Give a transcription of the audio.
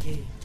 game.